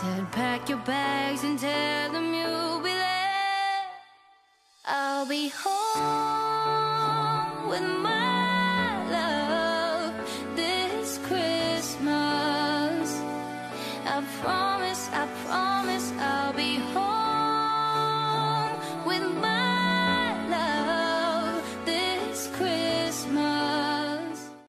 Said pack your bags and tell them you'll be there. I'll be home with my love this Christmas I promise, I promise